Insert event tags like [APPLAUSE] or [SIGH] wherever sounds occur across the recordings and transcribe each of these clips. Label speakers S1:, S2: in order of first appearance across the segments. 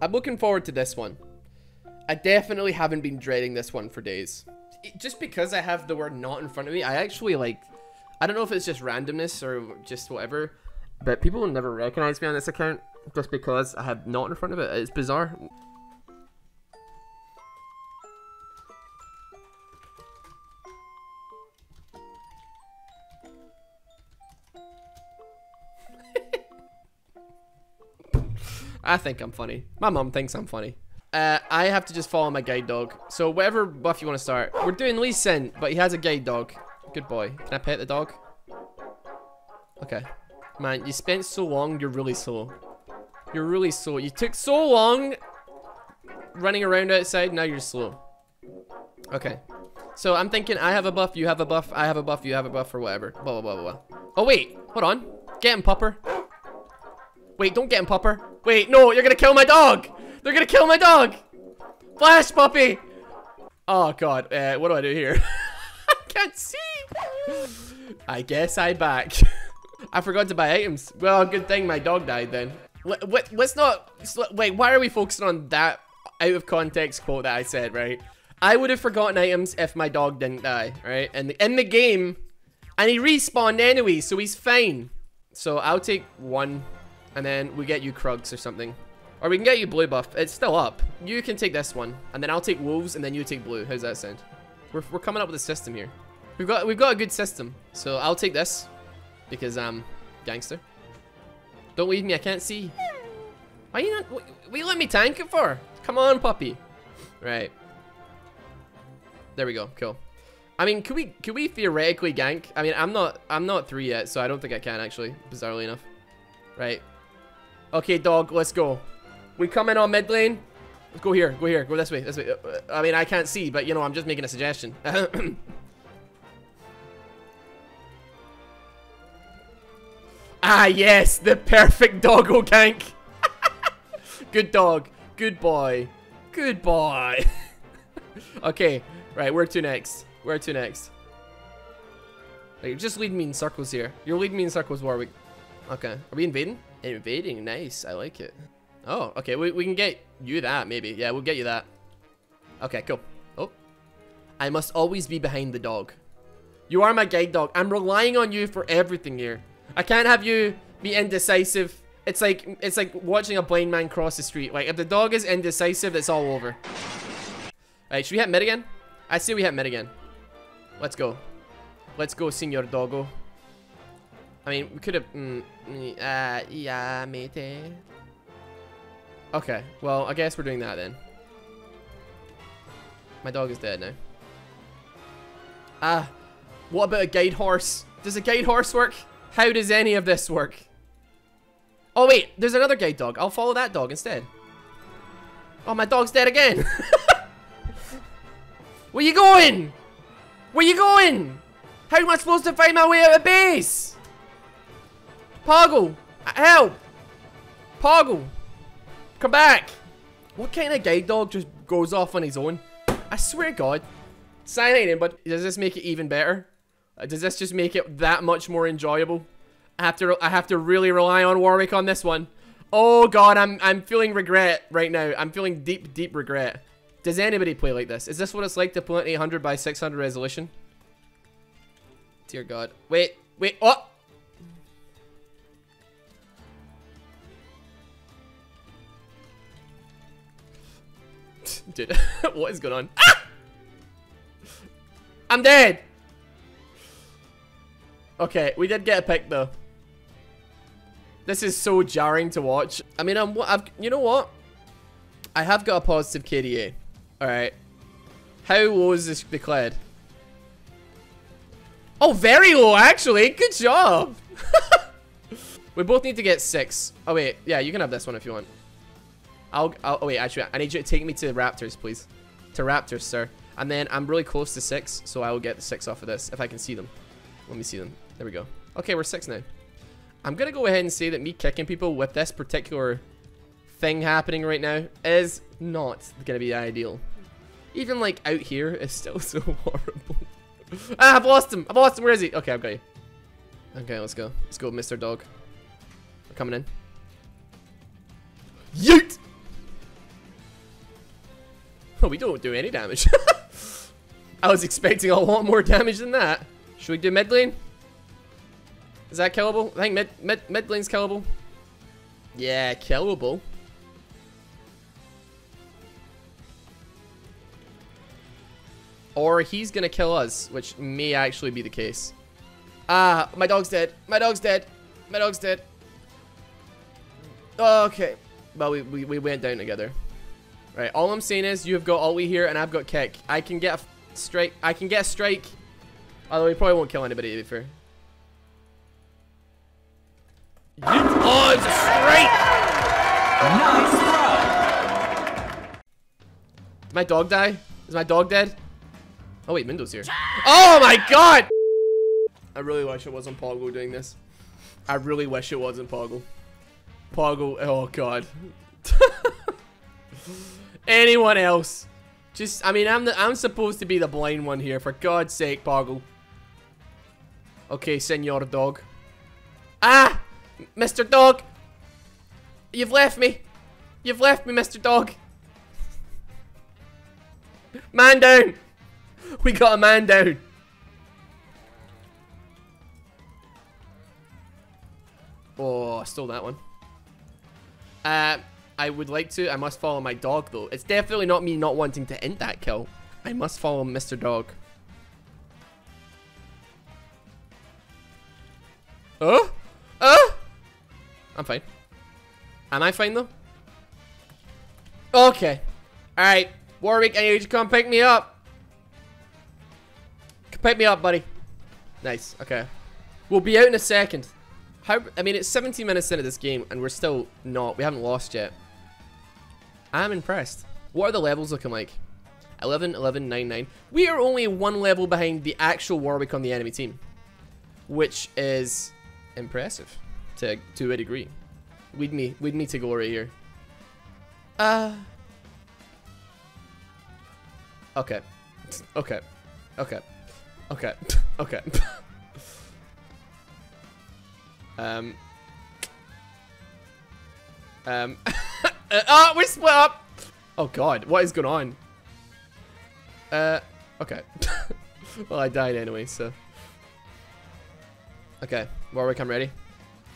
S1: I'm looking forward to this one. I definitely haven't been dreading this one for days. It- just because I have the word not in front of me, I actually like... I don't know if it's just randomness or just whatever, but people will never recognize me on this account just because I have not in front of it. It's bizarre. I think I'm funny. My mom thinks I'm funny. Uh, I have to just follow my guide dog. So whatever buff you want to start. We're doing Lee Sin, but he has a guide dog. Good boy. Can I pet the dog? Okay. Man, you spent so long, you're really slow. You're really slow. You took so long running around outside, now you're slow. Okay. So I'm thinking I have a buff, you have a buff, I have a buff, you have a buff, or whatever. Blah, blah, blah, blah, blah. Oh, wait. Hold on. Get him, pupper. Wait, don't get him, pupper. Wait, no, you're gonna kill my dog. They're gonna kill my dog. Flash, puppy. Oh, God. Uh, what do I do here? [LAUGHS] I can't see. I guess I back. [LAUGHS] I forgot to buy items. Well, good thing my dog died then. Let, let, let's not... Wait, why are we focusing on that out of context quote that I said, right? I would have forgotten items if my dog didn't die, right? And in the game, and he respawned anyway, so he's fine. So I'll take one, and then we get you Krugs or something. Or we can get you blue buff. It's still up. You can take this one, and then I'll take wolves, and then you take blue. How's that sound? We're, we're coming up with a system here. We've got we've got a good system. So I'll take this because I'm gangster. Don't leave me. I can't see. Why you not? You let me tank it for? Come on, puppy. Right. There we go. Cool. I mean, could we could we theoretically gank? I mean, I'm not I'm not three yet, so I don't think I can actually. Bizarrely enough. Right. Okay, dog. Let's go. We come in on mid lane. Let's go here. Go here. Go this way. This way. Uh, I mean, I can't see, but you know, I'm just making a suggestion. [LAUGHS] ah, yes, the perfect doggo gank. [LAUGHS] Good dog. Good boy. Good boy. [LAUGHS] okay, right, where to next? Where to next? Like, just leading me in circles here. You're leading me in circles, Warwick. Okay, are we invading? Invading, nice, I like it. Oh, okay, we, we can get you that, maybe. Yeah, we'll get you that. Okay, cool. Oh. I must always be behind the dog. You are my guide dog. I'm relying on you for everything here. I can't have you be indecisive. It's like it's like watching a blind man cross the street. Like, if the dog is indecisive, it's all over. Alright, should we hit mid again? I say we hit mid again. Let's go. Let's go, Senor Doggo. I mean, we could have... Mm, uh, yeah, mate. Okay, well, I guess we're doing that then. My dog is dead now. Ah, what about a guide horse? Does a guide horse work? How does any of this work? Oh wait, there's another guide dog. I'll follow that dog instead. Oh, my dog's dead again. [LAUGHS] Where you going? Where you going? How am I supposed to find my way out of base? Poggle, help! Poggle, come back! What kind of guide dog just goes off on his own? I swear God. Cyanide, but does this make it even better? Uh, Does this just make it that much more enjoyable? I have to I have to really rely on Warwick on this one. Oh god, I'm I'm feeling regret right now. I'm feeling deep deep regret. Does anybody play like this? Is this what it's like to play an 800 by 600 resolution? Dear god. Wait, wait. Oh. Dude, [LAUGHS] what is going on? Ah! I'm dead. Okay, we did get a pick though. This is so jarring to watch. I mean, I'm, I've, you know what? I have got a positive KDA. All right. How low is this declared? Oh, very low, actually. Good job. [LAUGHS] we both need to get six. Oh, wait. Yeah, you can have this one if you want. I'll, I'll, oh, wait, actually, I need you to take me to Raptors, please. To Raptors, sir. And then I'm really close to six, so I will get the six off of this if I can see them. Let me see them. There we go. Okay, we're six now. I'm going to go ahead and say that me kicking people with this particular thing happening right now is not going to be ideal. Even, like, out here is still [LAUGHS] so horrible. ah, I've lost him. I've lost him. Where is he? Okay, I've got you. Okay, let's go. Let's go, Mr. Dog. We're coming in. Yeet! We don't do any damage. [LAUGHS] I was expecting a lot more damage than that. Should we do mid lane? Is that killable? I think mid, mid, mid lane's killable. Yeah, killable. Or he's gonna kill us, which may actually be the case. Ah, my dog's dead. My dog's dead. My dog's dead. Okay. Well, we, we, we went down together. Right, all I'm saying is you've got Ollie here and I've got Kick. I can get a strike. I can get a strike. Although he probably won't kill anybody, to be fair. Oh, it's a strike!
S2: Nice throw.
S1: Did my dog die? Is my dog dead? Oh wait, Mindo's here. Oh my god! I really wish it wasn't Poggle doing this. I really wish it wasn't Poggle. Poggle, oh god. [LAUGHS] Anyone else? Just, I mean, I'm the, I'm supposed to be the blind one here. For God's sake, Poggle. Okay, Senor Dog. Ah! Mr. Dog! You've left me! You've left me, Mr. Dog! Man down! We got a man down! Oh, I stole that one. Uh, I would like to. I must follow my dog, though. It's definitely not me not wanting to end that kill. I must follow Mr. Dog. Oh? Oh? I'm fine. Am I fine, though? Okay. Alright. Warwick, I need you to come pick me up. Come pick me up, buddy. Nice. Okay. We'll be out in a second. How, I mean, it's 17 minutes into this game, and we're still not. We haven't lost yet. I'm impressed. What are the levels looking like? 11, 11, 9, 9. We are only one level behind the actual Warwick on the enemy team. Which is impressive to, to a degree. We'd me, we'd me to go right here. Uh. Okay. Okay. Okay. Okay. [LAUGHS] okay. [LAUGHS] um. Um. [LAUGHS] uh, oh, we split up. Oh God, what is going on? Uh. Okay. [LAUGHS] well, I died anyway, so. Okay, Warwick, I'm ready.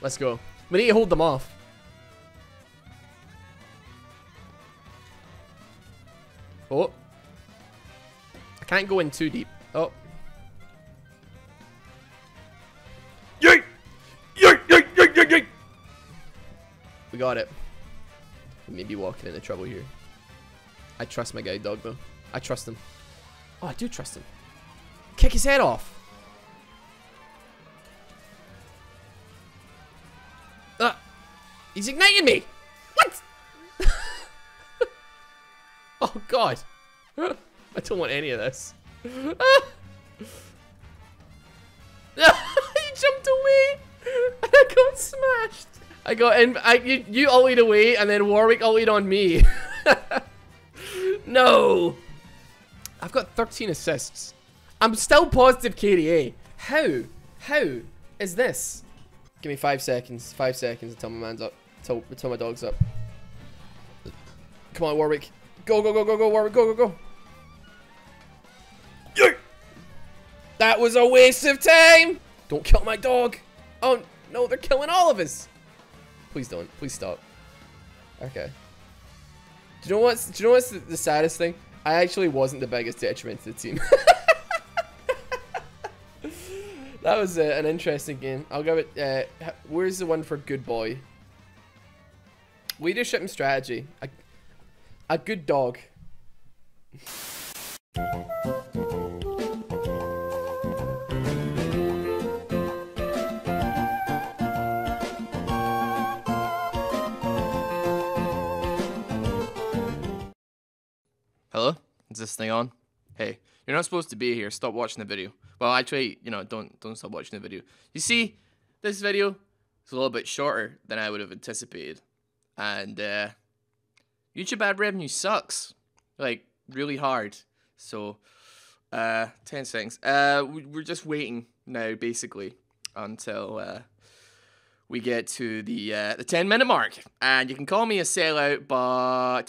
S1: Let's go. We need to hold them off. Oh. I can't go in too deep. Oh. Yay! Yay! Yay! Yay! Yay! Yay! We got it. We may be walking into trouble here. I trust my guy dog though. I trust him. Oh, I do trust him. Kick his head off. Ah! He's igniting me! What? [LAUGHS] oh god. [LAUGHS] I don't want any of this. [LAUGHS] he jumped away! And I got smashed! I go, and I you you ulted away and then Warwick ulted on me. [LAUGHS] no! I've got 13 assists. I'm still positive KDA. How? How is this? Give me five seconds. Five seconds until my man's up. Until, until my dog's up. Come on, Warwick. Go, go, go, go, go, Warwick. Go, go, go. Yeah. That was a waste of time. Don't kill my dog. Oh, no, they're killing all of us. Please don't. Please stop. Okay. Do you know what's, do you know what's the, the saddest thing? I actually wasn't the biggest detriment to the team. [LAUGHS] that was uh, an interesting game. I'll give it. Uh, where's the one for good boy? Leadership and strategy. A, a good dog. Is this thing on? Hey, you're not supposed to be here. Stop watching the video. Well, actually, you know, don't don't stop watching the video. You see, this video is a little bit shorter than I would have anticipated, and uh, YouTube ad revenue sucks, like really hard. So, uh, ten seconds. Uh, we're just waiting now, basically, until uh, we get to the uh, the ten minute mark, and you can call me a sellout, but